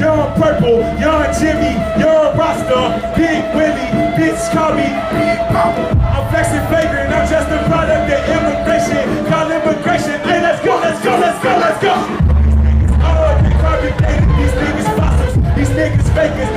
young purple, young Jimmy, young Rasta, Big Willie, bitch call me Big Papa. I'm flexing flagrant, I'm just a product of immigration. Call immigration. Hey, let's go, let's go, let's go, let's go. Oh, they carbon dated, these niggas fossils, these niggas fakers,